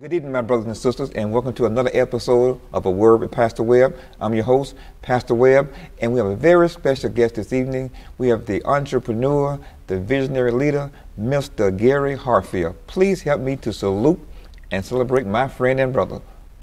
Good evening, my brothers and sisters, and welcome to another episode of A Word with Pastor Webb. I'm your host, Pastor Webb, and we have a very special guest this evening. We have the entrepreneur, the visionary leader, Mr. Gary Hartfield. Please help me to salute and celebrate my friend and brother.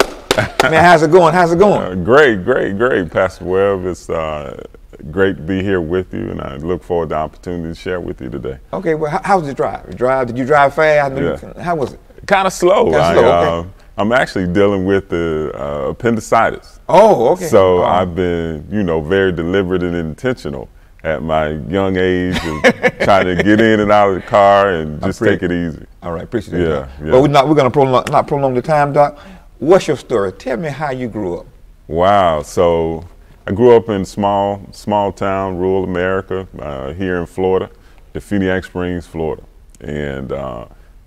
Man, how's it going? How's it going? Uh, great, great, great, Pastor Webb. It's uh, great to be here with you, and I look forward to the opportunity to share with you today. Okay, well, how, how was the drive? Drive? Did you drive fast? Yeah. How was it? Kind of slow. Kinda I, slow, okay. uh, I'm actually dealing with the uh, appendicitis. Oh, okay. So Oh. I've been, you know, very deliberate and intentional at my young age of trying to get in and out of the car and just take it easy. All right, appreciate Yeah, that. yeah. But we're not we're gonna prolong not prolong the time, Doc. What's your story? Tell me how you grew up. Wow. So I grew up in small, small town, rural America, uh, here in Florida, DeFuniak Springs, Florida. And uh,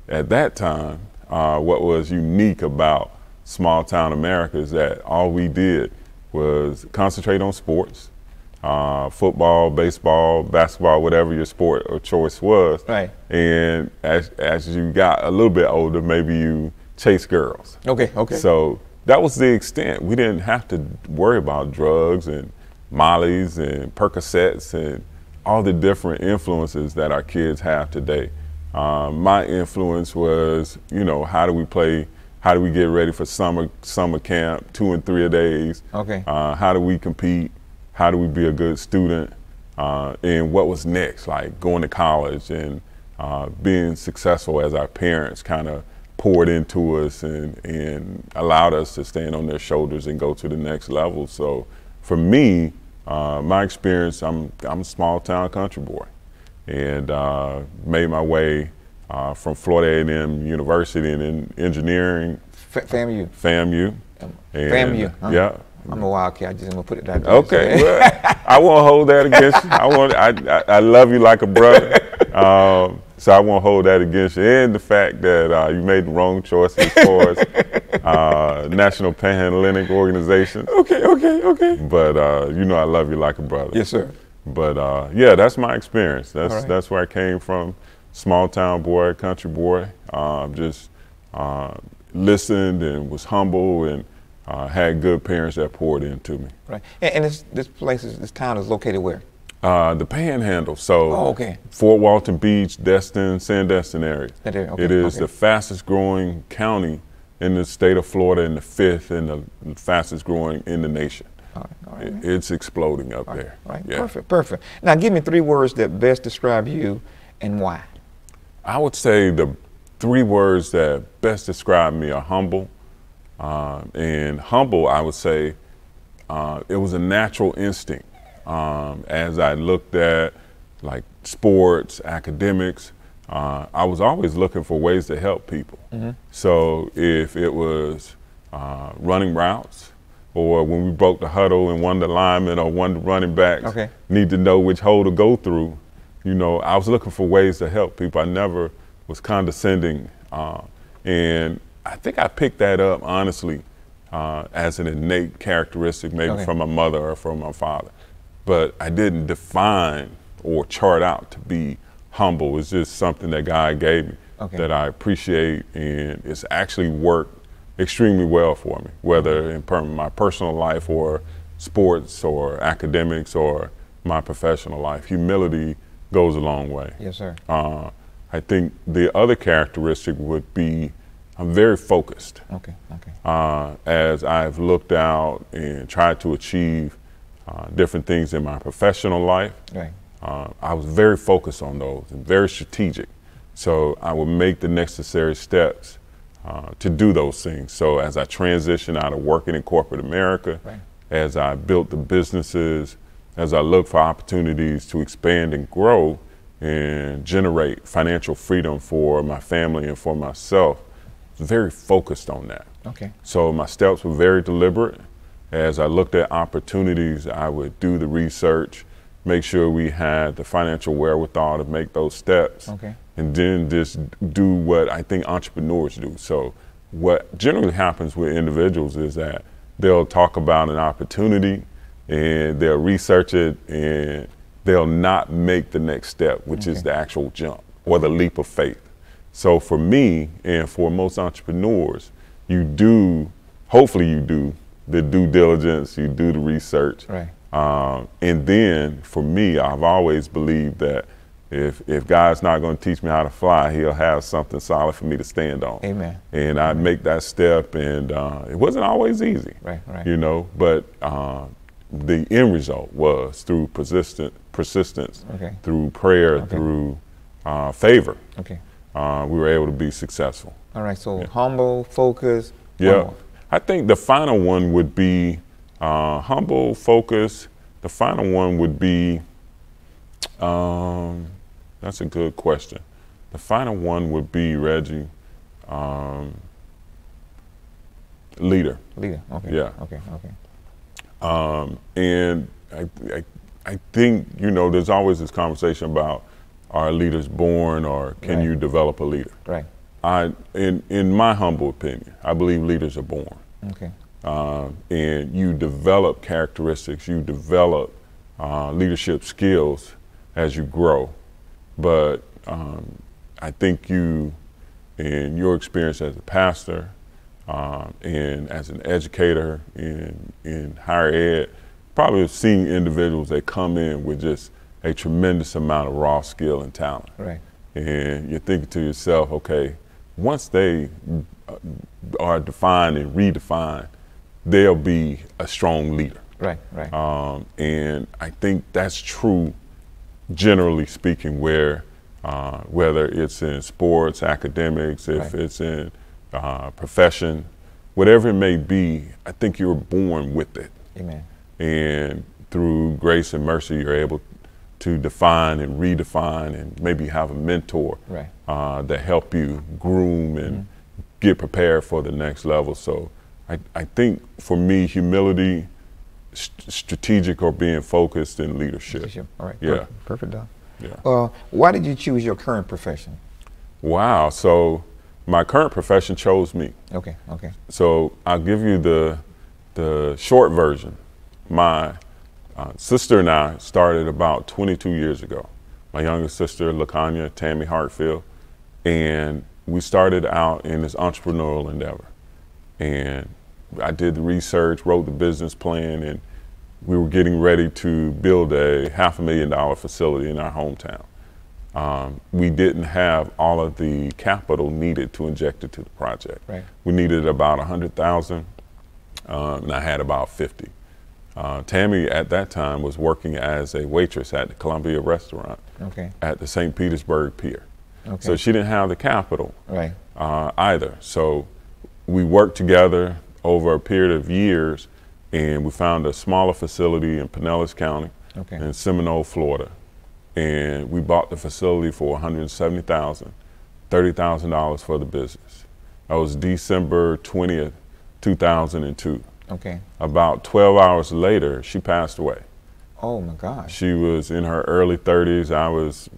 at that time, uh, what was unique about small town America is that all we did was concentrate on sports, uh, football, baseball, basketball, whatever your sport or choice was. Right. And as, as you got a little bit older, maybe you chase girls. Okay, okay. So that was the extent. We didn't have to worry about drugs and mollies and Percocets and all the different influences that our kids have today. Um, my influence was, you know, how do we play? How do we get ready for summer summer camp, two and three a days? Okay. Uh, how do we compete? How do we be a good student? Uh, and what was next, like going to college and uh, being successful as our parents kind of poured into us and, and allowed us to stand on their shoulders and go to the next level. So for me, uh, my experience, I'm, I'm a small town country boy and uh, made my way uh, from Florida A&M University in, in engineering, F- FAMU. FAMU. And, FAMU. Huh? Yeah. I'm a wildcat. I just gonna put it that way. Okay, well, I won't hold that against you. I want, I, I, I love you like a brother, um, so I won't hold that against you. And the fact that uh, you made the wrong choice as far as uh, National Panhellenic Organization, okay, okay, okay. but uh, you know I love you like a brother. Yes, sir. But uh, yeah, that's my experience. That's right. that's where I came from. Small town boy, country boy. Um, just uh, listened and was humble and uh, had good parents that poured into me. Right. And, and this this place is this town is located where? Uh, the Panhandle. So Oh, okay. Fort Walton Beach, Destin, Sandestin area. That area, okay, it is okay. the fastest growing county in the state of Florida and the fifth and the fastest growing in the nation. Right, right. It's exploding up there. Right. Yeah. Perfect, perfect. Now give me three words that best describe you and why. I would say the three words that best describe me are humble. Uh, and humble, I would say, uh, it was a natural instinct. Um, as I looked at like sports, academics, uh, I was always looking for ways to help people. So if it was uh, running routes, or when we broke the huddle and one of the linemen or one of the running backs Okay. need to know which hole to go through, you know, I was looking for ways to help people. I never was condescending, uh, and I think I picked that up honestly uh, as an innate characteristic, maybe Okay. from my mother or from my father. But I didn't define or chart out to be humble. It's just something that God gave me Okay. that I appreciate, and it's actually worked extremely well for me, whether in per- my personal life or sports or academics or my professional life. Humility goes a long way. Yes, sir. Uh, I think the other characteristic would be I'm very focused. Okay, okay. Uh, as I've looked out and tried to achieve uh, different things in my professional life, Right. uh, I was very focused on those and very strategic. So I would make the necessary steps uh, to do those things. So as I transitioned out of working in corporate America, Right. as I built the businesses, as I looked for opportunities to expand and grow and generate financial freedom for my family and for myself, very focused on that. Okay. So my steps were very deliberate. As I looked at opportunities, I would do the research, make sure we had the financial wherewithal to make those steps, Okay. and then just do what I think entrepreneurs do. So what generally happens with individuals is that they'll talk about an opportunity and they'll research it and they'll not make the next step, which is the actual jump or the leap of faith. So for me and for most entrepreneurs, you do, hopefully, you do the due diligence, you do the research. Right. Um, and then for me, I've always believed that if if God's not going to teach me how to fly, He'll have something solid for me to stand on. Amen. And I'd make that step, and uh, it wasn't always easy. Right, right. You know, but uh, the end result was through persistent persistence, Okay. through prayer, Okay. through uh, favor. Okay. Uh, we were able to be successful. All right. So humble, focus. Yeah. I think the final one would be uh, humble, focus. The final one would be, um, that's a good question. The final one would be, Reggie, um, leader. Leader. Okay. Yeah. Okay. Okay. Um, and I, I, I think, you know, there's always this conversation about are leaders born or can Right. you develop a leader? Right. I, in, in my humble opinion, I believe leaders are born. Okay. Um, and you develop characteristics, you develop uh, leadership skills as you grow. But um, I think you, in your experience as a pastor um, and as an educator in, in higher ed, probably have seen individuals that come in with just a tremendous amount of raw skill and talent Right. and you're thinking to yourself, okay, once they uh, are defined and redefined, they'll be a strong leader. Right. Right. Um, and I think that's true, generally speaking, where uh, whether it's in sports, academics, if Right. it's in uh, profession, whatever it may be, I think you're born with it Amen. and through grace and mercy you're able to define and redefine and maybe have a mentor Right. uh, that help you groom and get prepared for the next level so i, I think for me humility st- strategic or being focused in leadership Leadership. All right. Yeah. Perfect, perfect Doc. yeah Uh, why did you choose your current profession? wow so my current profession chose me Okay. Okay. So I'll give you the the short version. My uh, sister and I started about 22 years ago. My youngest sister, Lakanya Tammy Hartfield, and we started out in this entrepreneurial endeavor. And I did the research, wrote the business plan, and we were getting ready to build a half a million dollar facility in our hometown. Um, we didn't have all of the capital needed to inject it to the project. Right. We needed about 100,000, um, and I had about 50. Uh, Tammy at that time was working as a waitress at the Columbia restaurant Okay. at the St. Petersburg Pier. Okay. So she didn't have the capital Right. uh, either. So we worked together over a period of years, and we found a smaller facility in Pinellas County Okay. in Seminole, Florida. And we bought the facility for $170,000, $30,000 for the business. That was December 20th, 2002. Okay. About 12 hours later, she passed away. Oh my gosh. She was in her early 30s. I was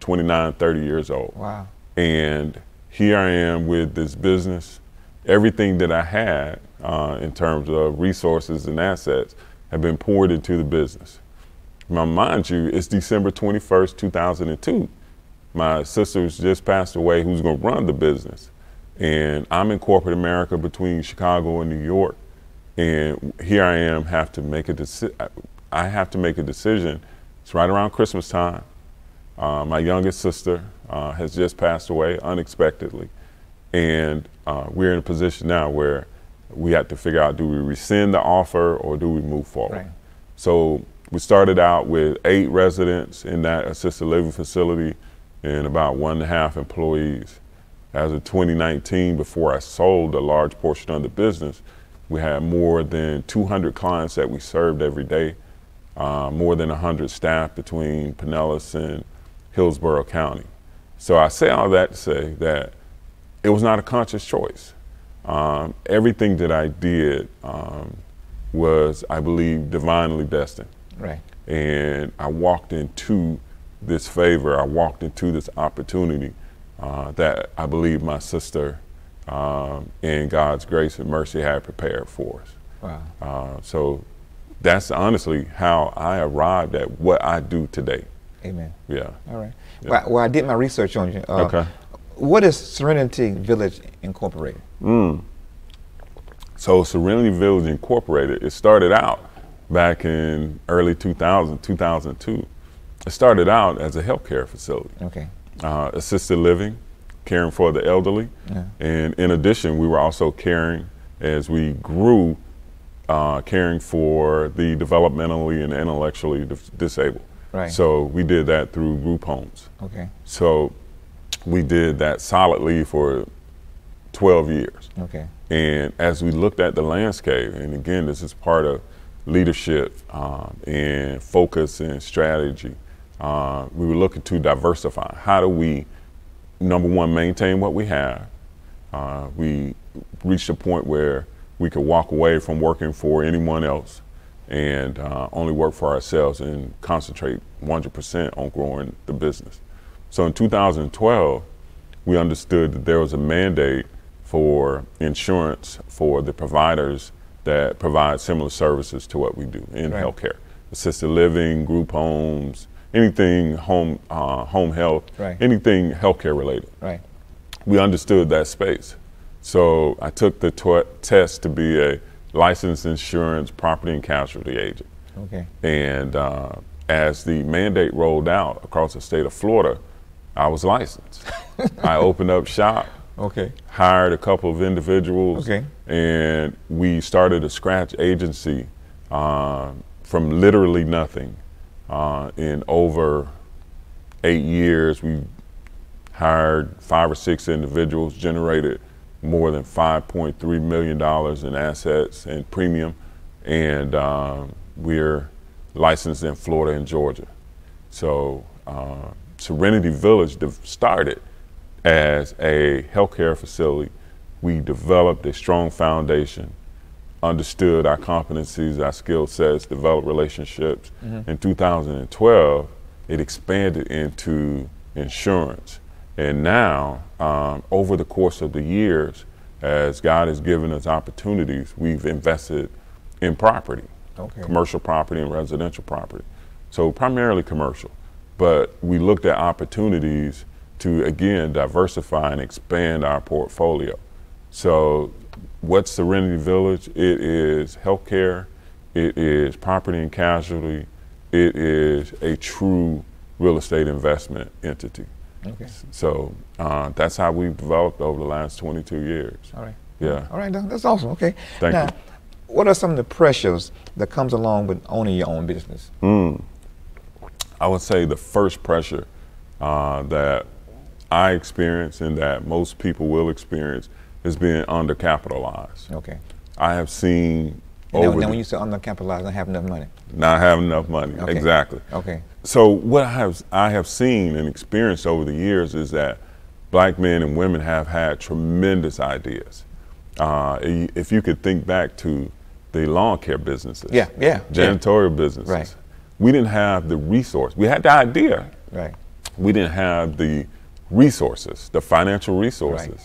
29, 30 years old. Wow. And here I am with this business. Everything that I had uh, in terms of resources and assets have been poured into the business. Now, mind you, it's December 21st, 2002. My sister's just passed away who's going to run the business. And I'm in corporate America between Chicago and New York. And here I am, have to make a deci- I have to make a decision. It's right around Christmas time. Uh, my youngest sister uh, has just passed away unexpectedly. And uh, we're in a position now where we have to figure out do we rescind the offer or do we move forward? Right. So we started out with eight residents in that assisted living facility and about one and a half employees. As of 2019, before I sold a large portion of the business, we had more than 200 clients that we served every day, uh, more than 100 staff between Pinellas and Hillsborough County. So I say all that to say that it was not a conscious choice. Um, everything that I did um, was, I believe, divinely destined. Right. And I walked into this favor, I walked into this opportunity uh, that I believe my sister, um, in God's grace and mercy, had prepared for us. Wow. Uh, so that's honestly how I arrived at what I do today. Amen. Yeah. All right. Yeah. Well, well, I did my research on you. Uh, Okay. What is Serenity Village Incorporated? Mm. So Serenity Village Incorporated, it started out back in early 2000, 2002. It started out as a healthcare facility, Okay. uh, assisted living, caring for the elderly. Yeah. And in addition, we were also caring as we grew, uh, caring for the developmentally and intellectually dis- disabled. Right. So we did that through group homes. Okay. So we did that solidly for 12 years. Okay. And as we looked at the landscape, and again, this is part of leadership um, and focus and strategy, uh, we were looking to diversify. How do we, number one, maintain what we have? Uh, we reached a point where we could walk away from working for anyone else and uh, only work for ourselves and concentrate 100% on growing the business. So in 2012, we understood that there was a mandate for insurance for the providers that provide similar services to what we do in Right. healthcare, assisted living, group homes, anything home uh, home health, Right. anything healthcare related. Right. We understood that space, so I took the tw- test to be a licensed insurance property and casualty agent. Okay. And uh, as the mandate rolled out across the state of Florida, I was licensed. I opened up shop, Okay. hired a couple of individuals, Okay. and we started a scratch agency uh, from literally nothing. Uh, in over eight years, we hired five or six individuals, generated more than $5.3 million in assets and premium, and um, we're licensed in Florida and Georgia. So uh, Serenity Village started as a healthcare facility. We developed a strong foundation, understood our competencies, our skill sets, developed relationships. In 2012, it expanded into insurance. And now, um, over the course of the years, as God has given us opportunities, we've invested in property Okay. commercial property and residential property. So primarily commercial, but we looked at opportunities to again diversify and expand our portfolio. So what's Serenity Village? It is healthcare, it is property and casualty, it is a true real estate investment entity. Okay. So uh, that's how we've developed over the last 22 years. All right. Yeah. All right. that- That's awesome. Okay. Thank now, you. what are some of the pressures that comes along with owning your own business? I would say the first pressure uh, that I experience and that most people will experience is being undercapitalized. Okay. I have seen And now, over now the- when you say undercapitalized, not have enough money. not have enough money. Okay. Exactly. Okay. So what I have I have seen and experienced over the years is that black men and women have had tremendous ideas. Uh, if you could think back to the lawn care businesses, Yeah. Yeah. yeah. janitorial businesses, Right. We didn't have the resource. We had the idea, Right. we didn't have the resources, the financial resources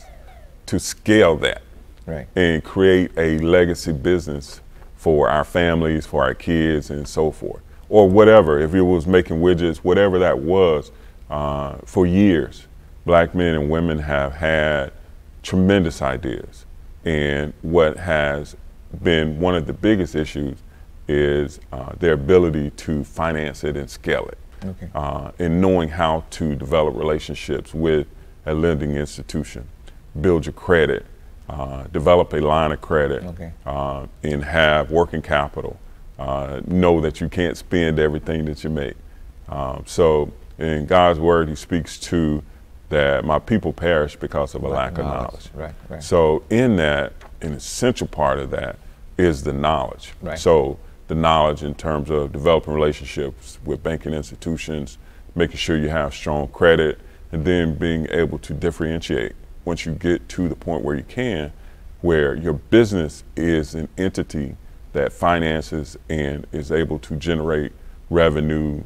to scale that Right. and create a legacy business for our families, for our kids, and so forth. Or whatever, if it was making widgets, whatever that was, uh, for years, black men and women have had tremendous ideas. And what has been one of the biggest issues is uh, their ability to finance it and scale it Okay. uh, and knowing how to develop relationships with a lending institution, build your credit, uh, develop a line of credit, Okay. uh, and have working capital. Uh, know that you can't spend everything that you make. Um, so, in God's word, He speaks to that my people perish because of a lack, of knowledge. Right. Right. So, in that, an essential part of that is the knowledge. Right. So, the knowledge in terms of developing relationships with banking institutions, making sure you have strong credit, and then being able to differentiate once you get to the point where you can, where your business is an entity that finances and is able to generate revenue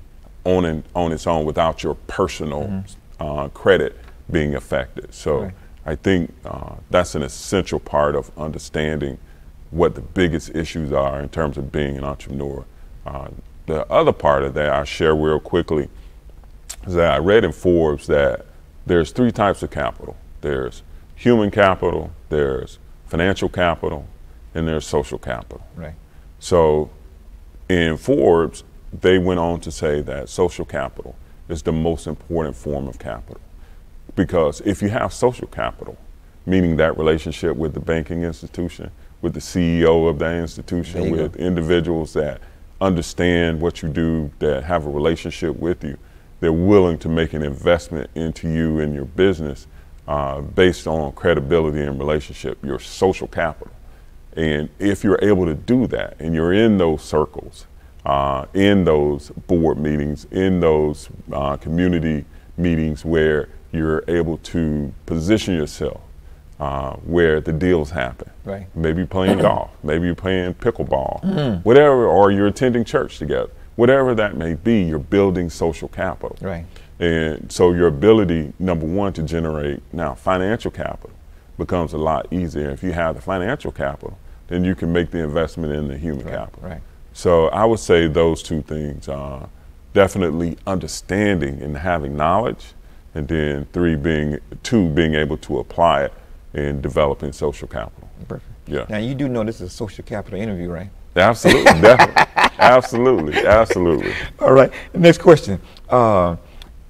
on and, on its own without your personal uh, credit being affected. So Mm-hmm. Right. I think uh, that's an essential part of understanding what the biggest issues are in terms of being an entrepreneur. Uh, the other part of that I share real quickly is that I read in Forbes that there's three types of capital. There's human capital, there's financial capital, and there's social capital. Right. So in Forbes, they went on to say that social capital is the most important form of capital. Because if you have social capital, meaning that relationship with the banking institution, with the CEO of the institution, with go. individuals that understand what you do, that have a relationship with you, they're willing to make an investment into you and your business uh, based on credibility and relationship, your social capital. And if you're able to do that and you're in those circles, uh, in those board meetings, in those uh, community meetings where you're able to position yourself uh, where the deals happen. Right. Maybe you're playing golf, maybe you're playing pickleball, mm. whatever, or you're attending church together. Whatever that may be, you're building social capital. Right. And so your ability, number one, to generate now financial capital becomes a lot easier. If you have the financial capital, then you can make the investment in the human right. capital. Right. So I would say those two things are definitely understanding and having knowledge, and then three being two being able to apply it in developing social capital. Perfect. Yeah. Now you do know this is a social capital interview, right? Absolutely, definitely, absolutely, absolutely. All right. Next question. Uh,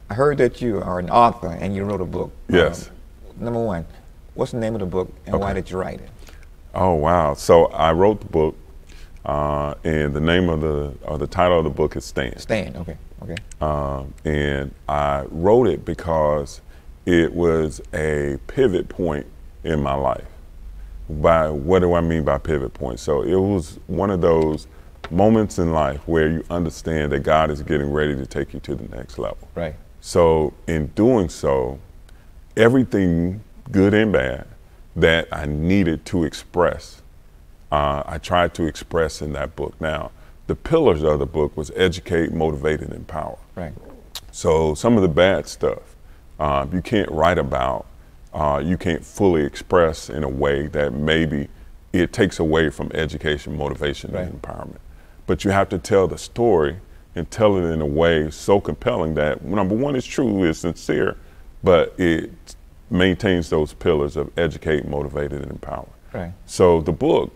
I heard that you are an author and you wrote a book. Yes. Um, number one, what's the name of the book and okay. why did you write it? Oh wow! So I wrote the book uh, and the name of the or the title of the book is Stand. Stand. Okay. Okay. Um, and I wrote it because it was a pivot point in my life. By what do I mean by pivot point? So it was one of those moments in life where you understand that God is getting ready to take you to the next level. Right. So in doing so, everything good and bad that I needed to express uh, I tried to express in that book. Now, the pillars of the book was educate, motivate, and empower. Right. So some of the bad stuff uh, you can't write about, uh, you can't fully express in a way that maybe it takes away from education, motivation, right. and empowerment. But you have to tell the story and tell it in a way so compelling that number one is true, is sincere, but it maintains those pillars of educate, motivate, and empower. Right. So the book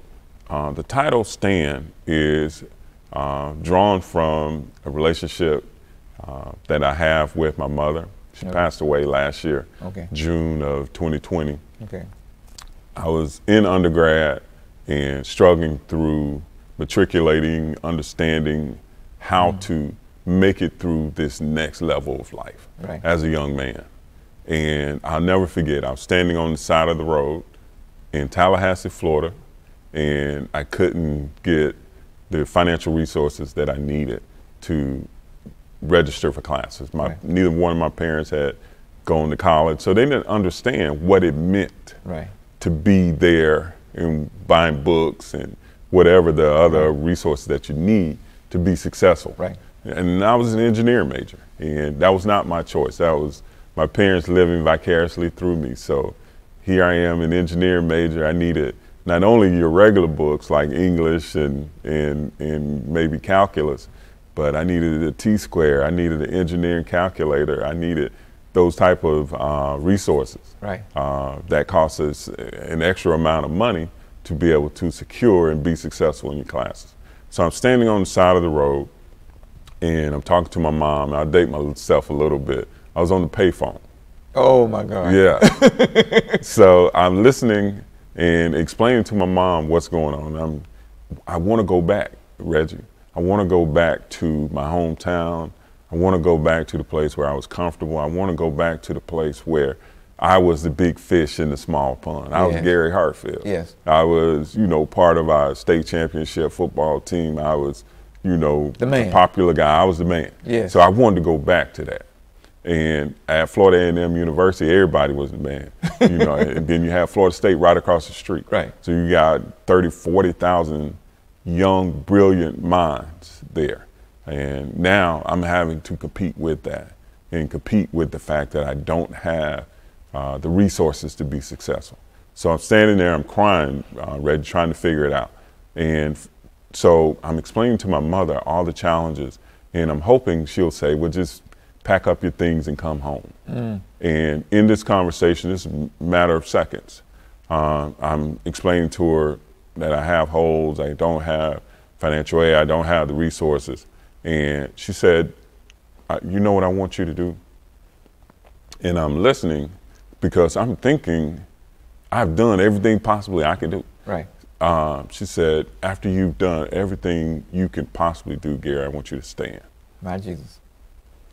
uh, the title Stand is uh, drawn from a relationship uh, that I have with my mother. She okay. passed away last year, okay. June of 2020. Okay. I was in undergrad and struggling through matriculating, understanding how mm. to make it through this next level of life right. as a young man. And I'll never forget, I was standing on the side of the road in Tallahassee, Florida, and I couldn't get the financial resources that I needed to register for classes. My, right. Neither one of my parents had gone to college, so they didn't understand what it meant right. to be there and buying books and whatever the other right. resources that you need to be successful. Right. And I was an engineer major, and that was not my choice. That was my parents living vicariously through me. So here I am, an engineer major. I needed not only your regular books like English and, and, and maybe calculus, but I needed a T-square, I needed an engineering calculator, I needed those type of uh, resources right. uh, that cost us an extra amount of money to be able to secure and be successful in your classes. So I'm standing on the side of the road and I'm talking to my mom. I'll date myself a little bit. I was on the payphone. Oh my God. Yeah. so I'm listening and explaining to my mom what's going on. I'm, I want to go back, Reggie. I want to go back to my hometown. I want to go back to the place where I was comfortable. I want to go back to the place where I was the big fish in the small pond. I was Gary Hartfield. Yes. I was, you know, part of our state championship football team. I was, you know, the man. popular guy. I was the man. Yes. So I wanted to go back to that. And at Florida A&M University, everybody was the man, you know. and then you have Florida State right across the street. Right. So you got 30, 40,000 young, brilliant minds there. And now I'm having to compete with that and compete with the fact that I don't have uh, the resources to be successful. So I'm standing there, I'm crying, uh, ready, trying to figure it out. And so I'm explaining to my mother all the challenges, and I'm hoping she'll say, well, just pack up your things and come home. Mm. And in this conversation, this matter of seconds, uh, I'm explaining to her that I have holes, I don't have financial aid, I don't have the resources. And she said, You know what I want you to do? And I'm listening because I'm thinking, I've done everything possibly I can do. Right. Um, she said, After you've done everything you can possibly do, Gary, I want you to stand. My Jesus.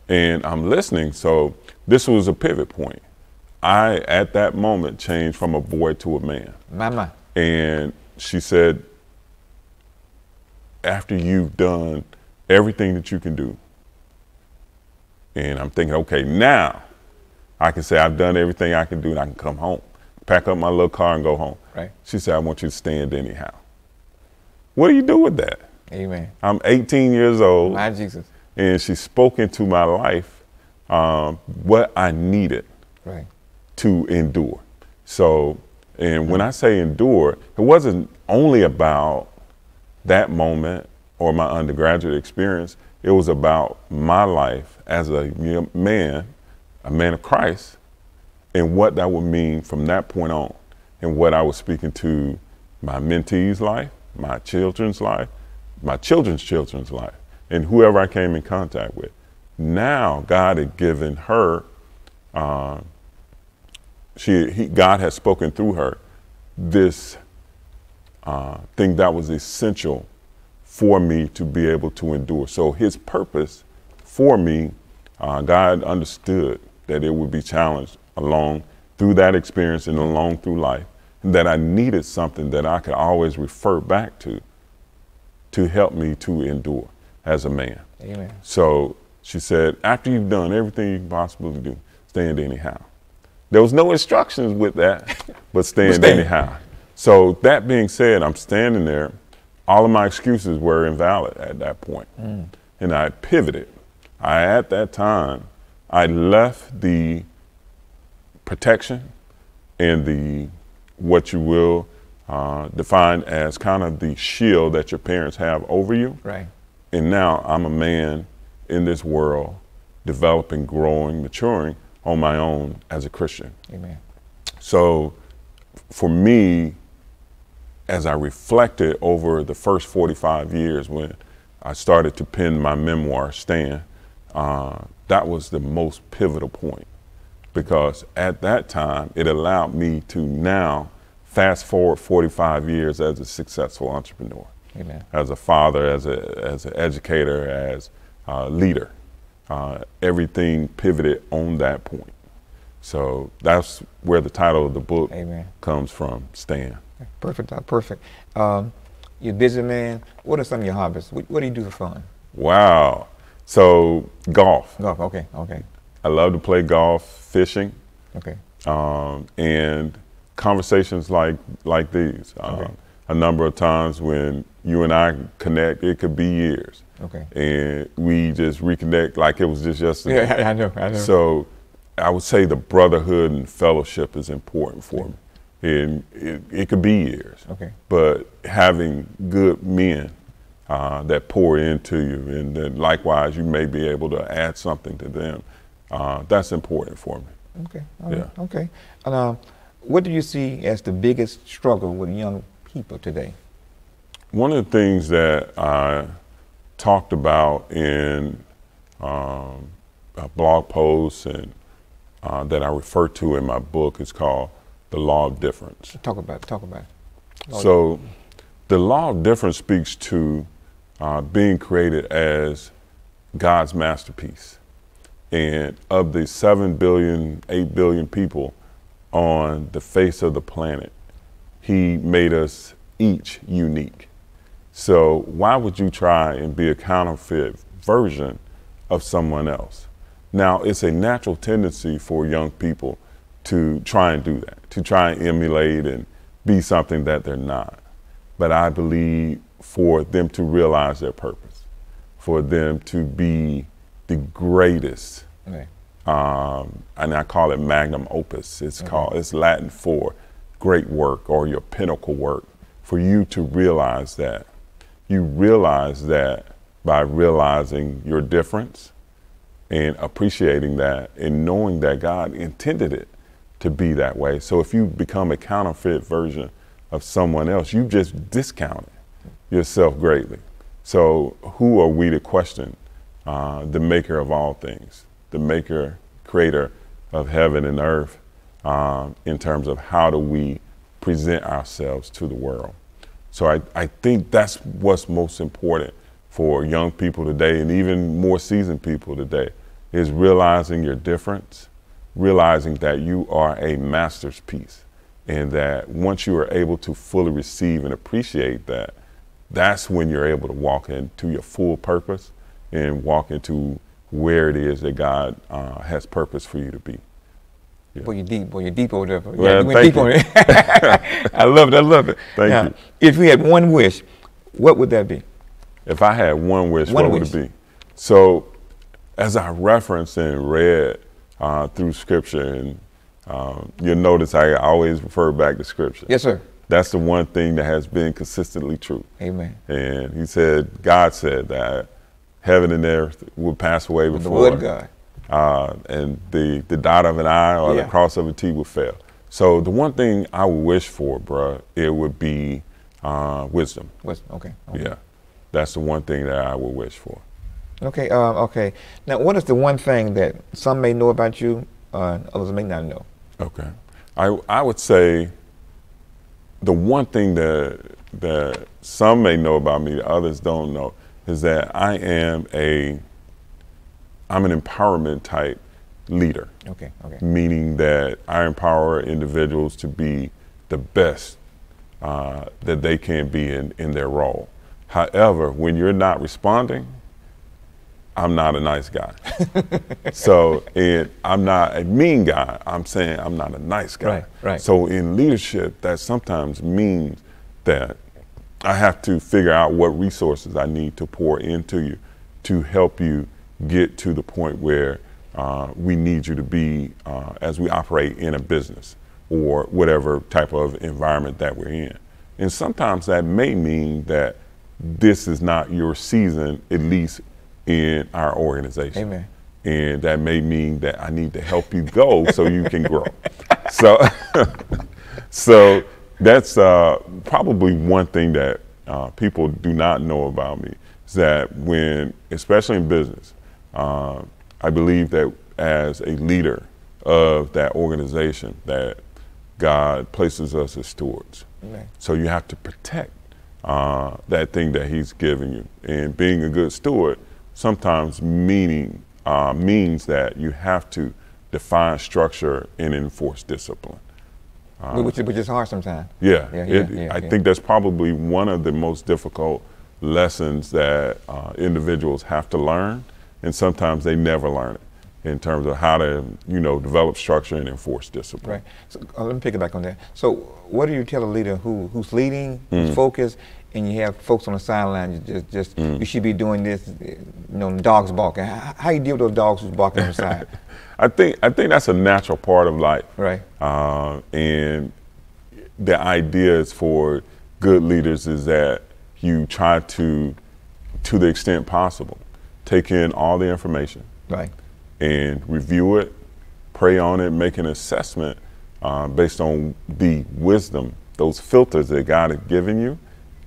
And I'm listening. So this was a pivot point. I, at that moment, changed from a boy to a man. Mama. And she said, after you've done everything that you can do, and I'm thinking, okay, now I can say I've done everything I can do and I can come home, pack up my little car and go home. Right. She said, I want you to stand anyhow. What do you do with that? Amen. I'm 18 years old. My Jesus. And she spoke into my life um, what I needed Right. to endure. So, and when I say endure, it wasn't only about that moment or my undergraduate experience. It was about my life as a man, a man of Christ, and what that would mean from that point on, and what I was speaking to my mentees' life, my children's life, my children's children's life, and whoever I came in contact with. Now, God had given her uh, she, he, God has spoken through her this uh, thing that was essential for me to be able to endure. So his purpose for me, uh, God understood that it would be challenged along through that experience and along through life, and that I needed something that I could always refer back to to help me to endure as a man. Amen. So she said, after you've done everything you can possibly do, stand anyhow. There was no instructions with that, but stand stand. anyhow. So that being said, I'm standing there. All of my excuses were invalid at that point. And I pivoted. I, at that time, I left the protection and the, what you will uh, define as kind of the shield that your parents have over you. Right. And now I'm a man in this world, developing, growing, maturing on my own as a Christian. Amen. So for me, as I reflected over the first 45 years when I started to pen my memoir, Stand, uh, that was the most pivotal point because at that time it allowed me to now fast forward 45 years as a successful entrepreneur Amen. as a father, as a as an educator, as a leader. Uh, everything pivoted on that point. So that's where the title of the book Amen. comes from. Stand. Perfect. uh, Perfect. Um, you're a busy man. What are some of your hobbies? What, what do you do for fun? Wow. So golf. Golf. Okay. Okay. I love to play golf, fishing, Okay. um, and conversations like like these. Um, Okay. A number of times when you and I connect, it could be years, Okay. and we just reconnect like it was just yesterday. Yeah, I know. I know. So I would say the brotherhood and fellowship is important for me. And it, it could be years. Okay. But having good men uh, that pour into you, and then likewise, you may be able to add something to them, uh, that's important for me. Okay. all right, Yeah. Okay. And, uh, what do you see as the biggest struggle with young people today? One of the things that I talked about in um, a blog posts and uh, that I refer to in my book is called The Law of Difference. Talk about. Talk about. Law of So, the law of difference speaks to uh, being created as God's masterpiece. And of the 7 billion, 8 billion people on the face of the planet, He made us each unique. So, why would you try and be a counterfeit version of someone else? Now, it's a natural tendency for young people to try and do that, to try and emulate and be something that they're not. But I believe for them to realize their purpose, for them to be the greatest, Okay. um, and I call it magnum opus. It's called it's Latin for great work or your pinnacle work. For you to realize that, you realize that by realizing your difference and appreciating that and knowing that God intended it to be that way. So if you become a counterfeit version of someone else, you just discounted yourself greatly. So, who are we to question uh, the maker of all things, the maker, creator of heaven and earth, um, in terms of how do we present ourselves to the world? So, I, I think that's what's most important for young people today and even more seasoned people today is realizing your difference, realizing that you are a master's piece and that once you are able to fully receive and appreciate that, that's when you're able to walk into your full purpose and walk into where it is that God uh, has purpose for you to be. Yeah. Boy, you're deep. Boy, you're deep over there. Well, yeah, you went deep you. on it. I love it. I love it. Thank now, you. If you had one wish, what would that be? If I had one wish, one what wish. would it be? So, as I referenced and read uh, through Scripture, and um, you'll notice I always refer back to Scripture. Yes, sir. That's the one thing that has been consistently true. Amen. And he said, God said that heaven and earth would pass away before. The word of God. Uh, and the, the dot of an I or Yeah. the cross of a T would fail. So the one thing I would wish for, bruh, it would be uh, wisdom. What's, okay. okay. Yeah. That's the one thing that I would wish for. Okay. Um, okay. Now, what is the one thing that some may know about you, uh, others may not know? Okay. I, I would say the one thing that that some may know about me, that others don't know, is that I am a I'm an empowerment type leader, Okay. Okay. meaning that I empower individuals to be the best uh, that they can be in, in their role. However, when you're not responding, I'm not a nice guy. so, and I'm not a mean guy. I'm saying I'm not a nice guy. Right, right. So, in leadership, that sometimes means that I have to figure out what resources I need to pour into you to help you get to the point where uh, we need you to be uh, as we operate in a business or whatever type of environment that we're in. And sometimes that may mean that this is not your season, at least in our organization. Amen. And that may mean that I need to help you go so you can grow. So, so that's uh, probably one thing that uh, people do not know about me is that when, especially in business, uh, I believe that as a leader of that organization, that God places us as stewards. So you have to protect uh, that thing that He's given you. And being a good steward sometimes meaning uh, means that you have to define structure and enforce discipline. which, is- which is hard sometimes. Yeah, Yeah, it- yeah, yeah, I think that's probably one of the most difficult lessons that uh, individuals have to learn, and sometimes they never learn it in terms of how to, you know, develop structure and enforce discipline. Right. So uh, let me pick it back on that. So, what do you tell a leader who who's leading, Mm. who's focused, and you have folks on the sideline? You just just Mm. you should be doing this. You know, dogs barking. How, how you deal with those dogs who's barking on the side? I think I think that's a natural part of life. Right. Uh, and the idea is for good leaders is that you try to, to the extent possible, take in all the information Right. and review it, pray on it, make an assessment uh, based on the wisdom, those filters that God has given you.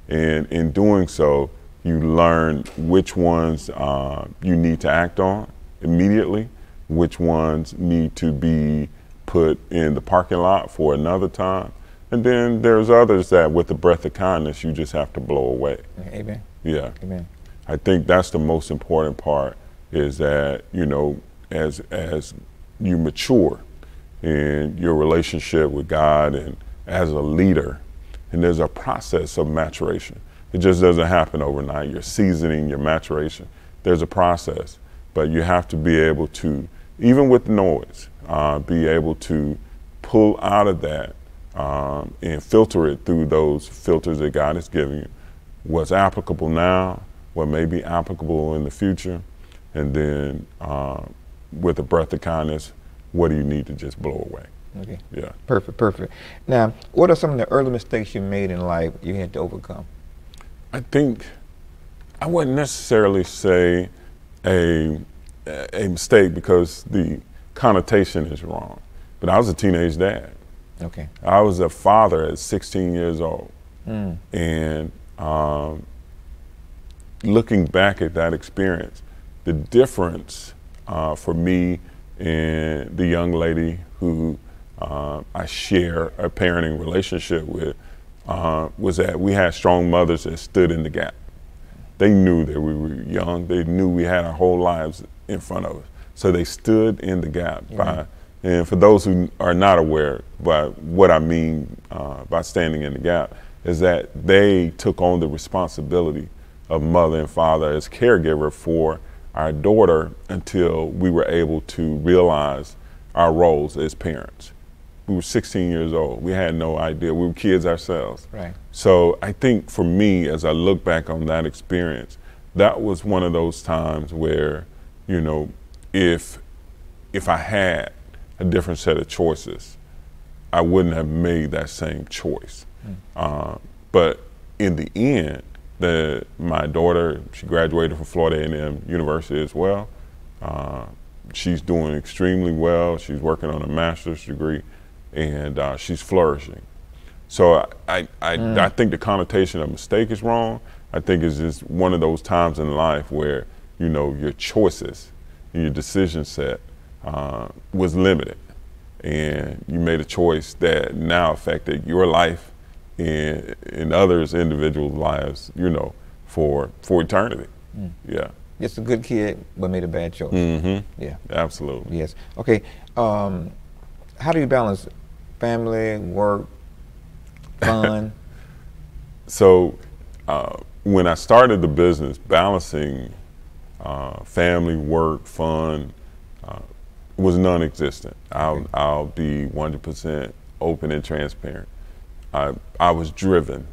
And in doing so, you learn which ones uh, you need to act on immediately, which ones need to be put in the parking lot for another time. And then there's others that, with the breath of kindness, you just have to blow away. Amen. Yeah. Amen. I think that's the most important part is that, you know, as as you mature in your relationship with God and as a leader, and there's a process of maturation. It just doesn't happen overnight. You're seasoning your maturation. There's a process, but you have to be able to, even with noise, uh, be able to pull out of that um, and filter it through those filters that God has given you. What's applicable now, what may be applicable in the future, and then uh, with a breath of kindness, what do you need to just blow away? Okay. Yeah. Perfect. Perfect. Now, what are some of the early mistakes you made in life you had to overcome? I think I wouldn't necessarily say a a mistake because the connotation is wrong. But I was a teenage dad, Okay. I was a father at 16 years old. And um, looking back at that experience, the difference uh, for me and the young lady who uh, I share a parenting relationship with uh, was that we had strong mothers that stood in the gap. They knew that we were young. They knew we had our whole lives in front of us. So they stood in the gap. By, and for those who are not aware, by what I mean uh, by standing in the gap, is that they took on the responsibility of mother and father as caregiver for our daughter until we were able to realize our roles as parents. We were 16 years old. We had no idea. We were kids ourselves. Right. So I think for me, as I look back on that experience, that was one of those times where, you know, if if I had a different set of choices, I wouldn't have made that same choice. Uh, but in the end, the my daughter she graduated from Florida A&M University as well. Uh, she's doing extremely well. She's working on a master's degree, and uh, she's flourishing. So I, I, I, I think the connotation of mistake is wrong. I think it's just one of those times in life where you know your choices, and your decision set uh, was limited, and you made a choice that now affected your life and and others individuals' lives. You know, for for eternity. Yeah, Just a good kid, but made a bad choice. Mm-hmm. Yeah. absolutely. Yes. Okay. Um, how do you balance family, work, fun? So uh, when I started the business, balancing uh, family, work, fun uh, was non-existent. I'll, I'll be 100% open and transparent. I, I was driven.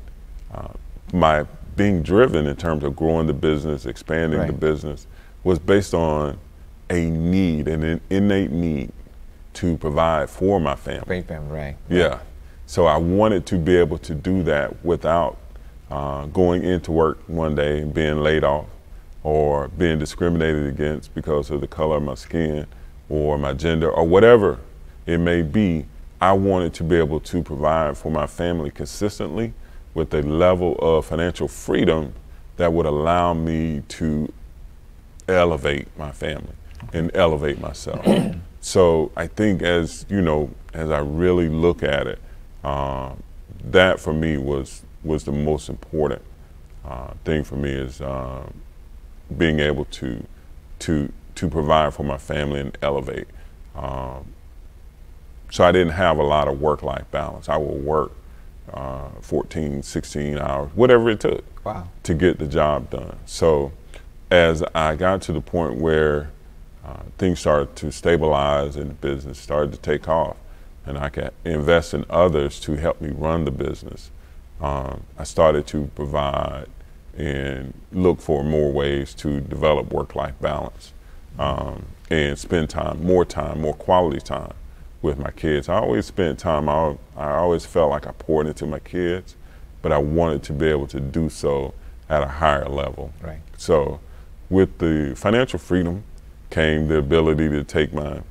Uh, my being driven in terms of growing the business, expanding the business, was based on a need, an innate need to provide for my family. Great family, right? Yeah. So I wanted to be able to do that without uh, going into work one day and being laid off or being discriminated against because of the color of my skin or my gender or whatever it may be. I wanted to be able to provide for my family consistently with a level of financial freedom that would allow me to elevate my family and elevate myself. so I think as you know, as I really look at it, uh, that for me was was the most important uh, thing for me is uh, being able to to to provide for my family and elevate. Um, so I didn't have a lot of work-life balance. I would work uh, 14, 16 hours, whatever it took Wow. to get the job done. So as I got to the point where uh, things started to stabilize and the business started to take off, and I could invest in others to help me run the business, um, I started to provide and look for more ways to develop work-life balance um, and spend time, more time, more quality time with my kids. I always spent time. I, I always felt like I poured into my kids, but I wanted to be able to do so at a higher level. Right. So, with the financial freedom came the ability to take my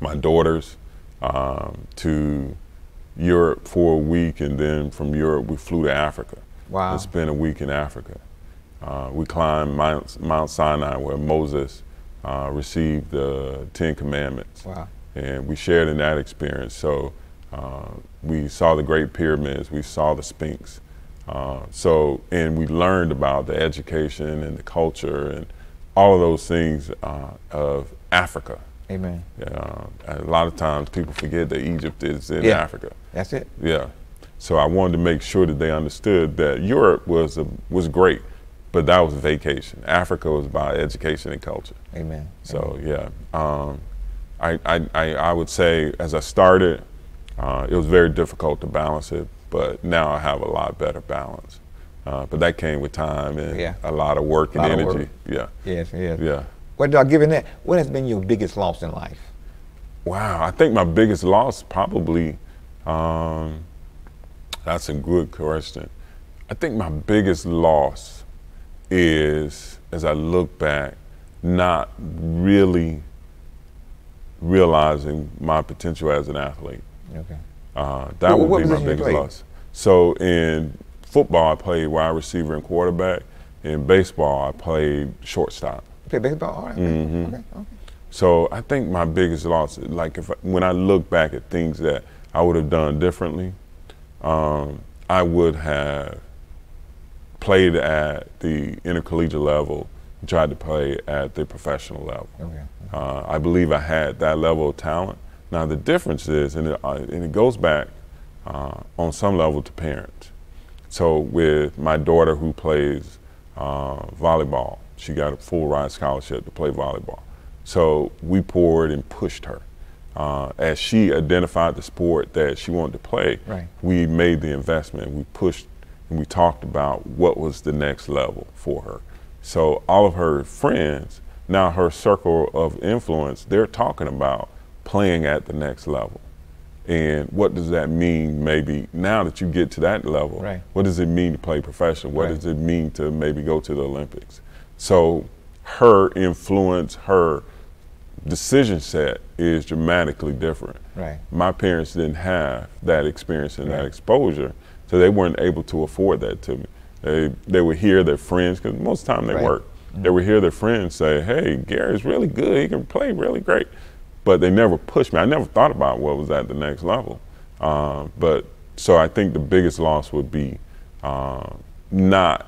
my daughters um, to Europe for a week, and then from Europe we flew to Africa. Wow. And spent a week in Africa. Uh, we climbed Mount, Mount Sinai where Moses uh, received the Ten Commandments Wow. And we shared in that experience. So uh, we saw the Great Pyramids, we saw the Sphinx. Uh, so and we learned about the education and the culture and all of those things uh, of Africa. Amen. Uh, a lot of times people forget that Egypt is in Yeah. Africa. That's it. Yeah. So I wanted to make sure that they understood that Europe was a, was great, but that was vacation. Africa was about education and culture. Amen. So yeah, um, I, I, I, would say as I started, uh, it was very difficult to balance it, but now I have a lot better balance. Uh, but that came with time and Yeah. a lot of work and energy. work. Yeah, Yes. Yes. yeah. I given that? What has been your biggest loss in life? Wow, I think my biggest loss probably. Um, that's a good question. I think my biggest loss is, as I look back, not really realizing my potential as an athlete. Okay. Uh, that What- would what be my biggest loss. So in football, I played wide receiver and quarterback. In baseball, I played shortstop. You play baseball? All right. Mm-hmm. Okay. okay. So I think my biggest loss, like if when I look back at things that I would have done differently, um, I would have played at the intercollegiate level, tried to play at the professional level. Okay. Uh, I believe I had that level of talent. Now the difference is, and it, uh, and it goes back uh, on some level to parents. So with my daughter who plays uh, volleyball, she got a full ride scholarship to play volleyball. So we poured and pushed her. Uh, as she identified the sport that she wanted to play, Right. we made the investment. We pushed and we talked about what was the next level for her. So all of her friends, now her circle of influence, they're talking about playing at the next level. And what does that mean maybe now that you get to that level? Right. What does it mean to play professional? What Right. does it mean to maybe go to the Olympics? So her influence, her decision set is dramatically different. Right. My parents didn't have that experience and that exposure, so they weren't able to afford that to me. They, they would hear their friends, because most of the time they Right. work, they would hear their friends say, hey, Gary's really good, he can play really great. But they never pushed me. I never thought about what was at the next level. Um, but so I think the biggest loss would be uh, not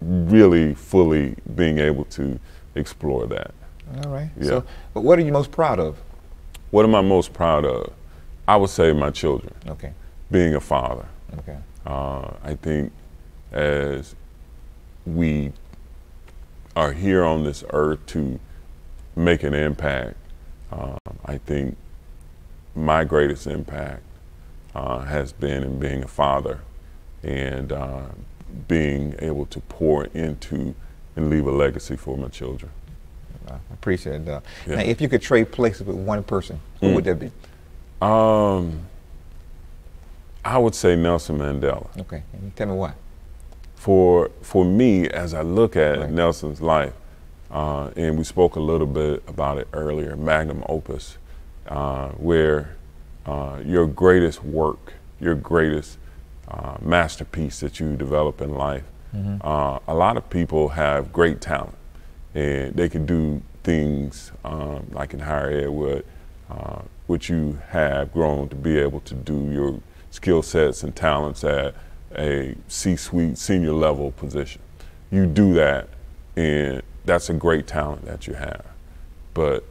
really fully being able to explore that. All right. Yeah. So, but what are you most proud of? What am I most proud of? I would say my children, Okay. being a father. Okay. Uh, I think as we are here on this earth to make an impact, um, I think my greatest impact uh, has been in being a father and uh, being able to pour into and leave a legacy for my children. I appreciate that. Yeah. Now, if you could trade places with one person, who Mm. would that be? Um, I would say Nelson Mandela. Okay. And tell me why. For for me as I look at Right. Nelson's life, uh, and we spoke a little bit about it earlier, magnum opus, uh, where uh, your greatest work, your greatest uh, masterpiece that you develop in life. Uh, a lot of people have great talent, and they can do things um, like in higher ed, what uh, what you have grown to be able to do your skill sets and talents at a C-suite senior level position. You do that, and that's a great talent that you have. But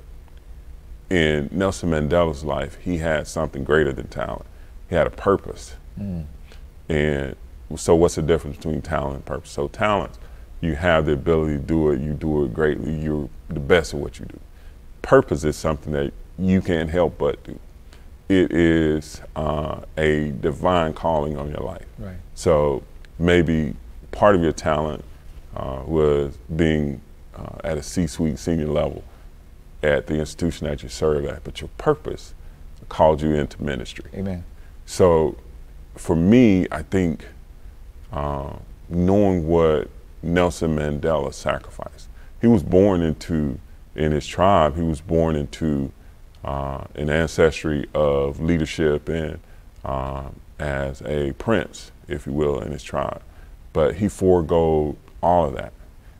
in Nelson Mandela's life, he had something greater than talent. He had a purpose. Hmm. And so, what's the difference between talent and purpose? So, talent, you have the ability to do it, you do it greatly, you're the best at what you do. Purpose is something that you can't help but do. It is uh, a divine calling on your life. Right. So, maybe part of your talent uh, was being uh, at a C suite senior level at the institution that you serve at, but your purpose called you into ministry. Amen. So, for me, I think uh, knowing what Nelson Mandela sacrificed, he was born into, in his tribe, he was born into an ancestry of leadership and uh, as a prince, if you will, in his tribe. But he forego all of that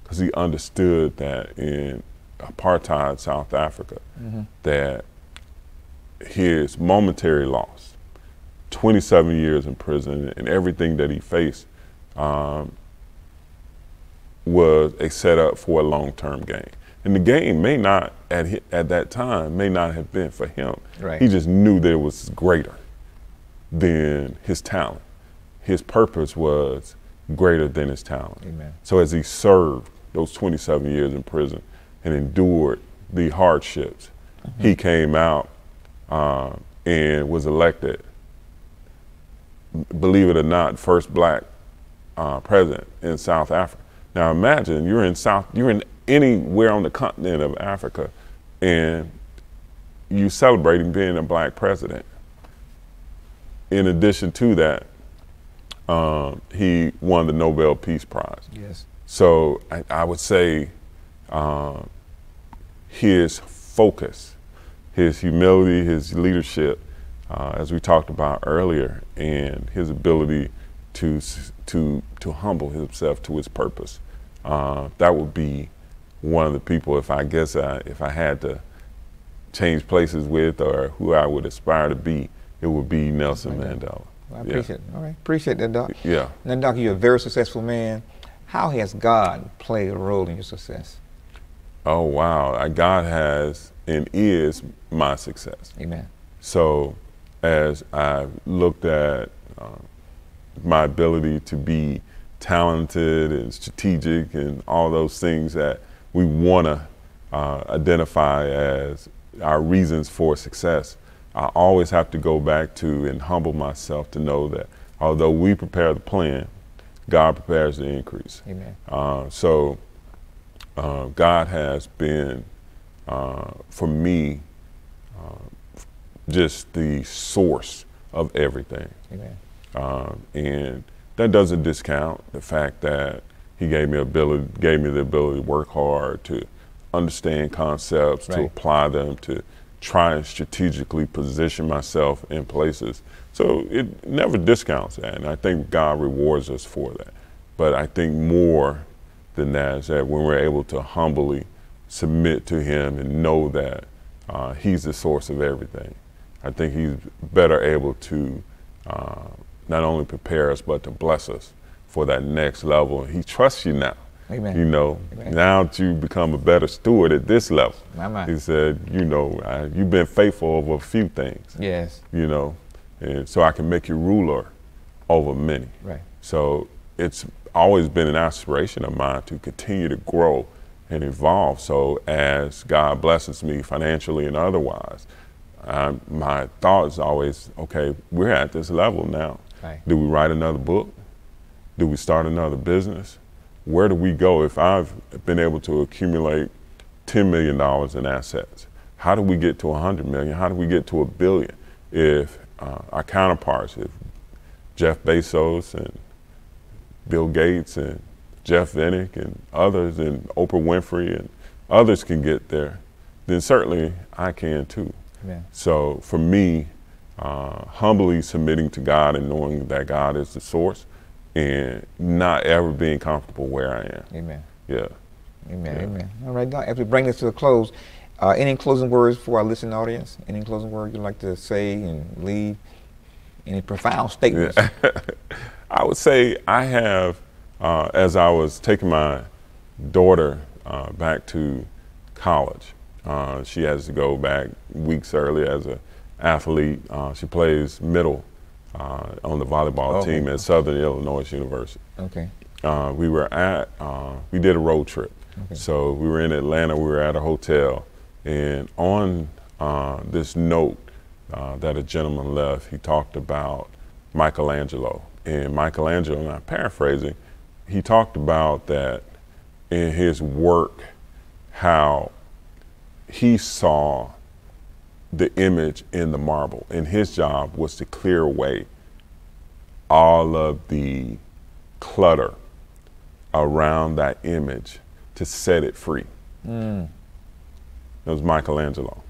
because he understood that in apartheid South Africa, that his momentary loss 27 years in prison and everything that he faced um, was a setup for a long-term gain. And the game may not, at, at that time, may not have been for him. Right. He just knew that it was greater than his talent. His purpose was greater than his talent. Amen. So as he served those 27 years in prison and endured the hardships, he came out uh, and was elected, believe it or not, first black uh, president in South Africa. Now imagine you're in South, you're in anywhere on the continent of Africa, and you celebrating being a black president. In addition to that, um, he won the Nobel Peace Prize. Yes. So I, I would say um, his focus, his humility, his leadership uh, as we talked about earlier, and his ability to to to humble himself to his purpose. Uh, that would be one of the people. If I guess I, if I had to change places with, or who I would aspire to be, it would be Nelson Mandela. Well, I appreciate yeah. it. All right, appreciate that, Doc. Yeah. Now, Doc, you're a very successful man. How has God played a role in your success? Oh wow, God has and is my success. Amen. So, as I looked at uh, my ability to be talented and strategic and all those things that we want to uh, identify as our reasons for success, I always have to go back to and humble myself to know that although we prepare the plan, God prepares the increase. Amen. Uh, so uh, God has been, uh, for me, uh, just the source of everything. Amen. Um, and that doesn't discount the fact that he gave me ability, gave me the ability to work hard, to understand concepts, right. to apply them, to try and strategically position myself in places. So it never discounts that, and I think God rewards us for that. But I think more than that is that when we're able to humbly submit to Him and know that uh, He's the source of everything, I think He's better able to uh, not only prepare us, but to bless us for that next level. He trusts you now. Amen. You know, Amen. now that you become a better steward at this level. He said, you know, I, you've been faithful over a few things. Yes. You know, and so I can make you ruler over many. Right. So it's always been an aspiration of mine to continue to grow and evolve. So as God blesses me financially and otherwise, um, my thought is always, okay, we're at this level now. Right. Do we write another book? Do we start another business? Where do we go if I've been able to accumulate $10 million in assets? How do we get to 100 million? How do we get to a billion? If uh, our counterparts, if Jeff Bezos and Bill Gates and Jeff Vinik and others and Oprah Winfrey and others can get there, then certainly I can too. So for me, uh, humbly submitting to God and knowing that God is the source and not ever being comfortable where I am. Amen. Yeah. Amen. Yeah. Amen. All right, Doc, as we bring this to a close, uh, any closing words for our listening audience? Any closing words you'd like to say and leave? Any profound statements? Yeah. I would say I have, uh, as I was taking my daughter uh, back to college, uh, she has to go back weeks early as an athlete. Uh, she plays middle uh, on the volleyball okay. team at Southern Illinois University. Okay. Uh, we were at, we did a road trip. Okay. So we were in Atlanta, we were at a hotel, and on this note that a gentleman left, he talked about Michelangelo and Michelangelo, and I'm paraphrasing, he talked about that in his work, how he saw the image in the marble, and his job was to clear away all of the clutter around that image to set it free. Mm. That was Michelangelo.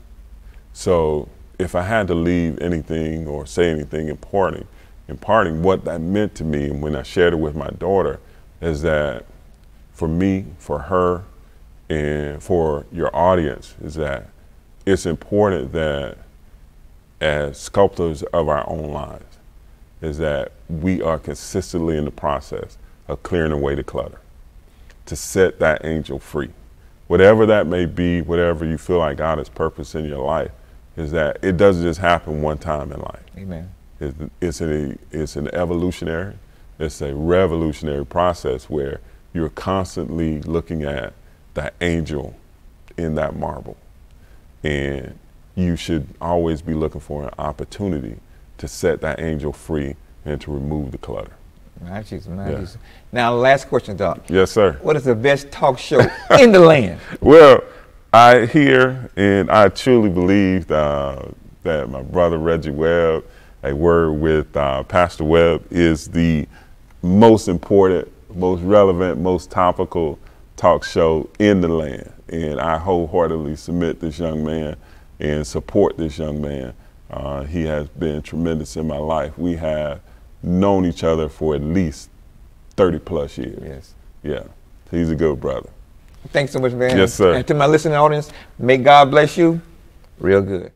So if I had to leave anything or say anything important, imparting what that meant to me when I shared it with my daughter is that for me, for her, and for your audience is that it's important that as sculptors of our own lives is that we are consistently in the process of clearing away the clutter to set that angel free. Whatever that may be whatever you feel like god has purpose in your life is that it doesn't just happen one time in life. Amen. It's, it's, an, it's an evolutionary, it's a revolutionary process where you're constantly looking at that angel in that marble. And you should always be looking for an opportunity to set that angel free and to remove the clutter. Nice, nice. Yeah. Now, last question, Doc. Yes, sir. What is the best talk show in the land? Well, I hear and I truly believe uh, that my brother Reggie Webb a word with uh, Pastor Webb is the most important, most relevant, most topical talk show in the land. And I wholeheartedly submit this young man and support this young man Uh, he has been tremendous in my life. We have known each other for at least 30 plus years. Yes. Yeah. He's a good brother. Thanks so much, man. Yes, sir. And to my listening audience, may God bless you real good.